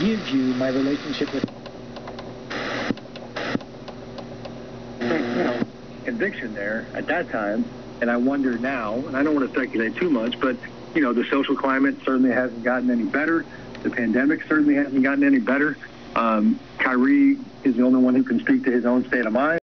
you my relationship with conviction there at that time, and I wonder now, and I don't want to speculate too much, but you know, the social climate certainly hasn't gotten any better. The pandemic certainly hasn't gotten any better. Um, Kyrie is the only one who can speak to his own state of mind.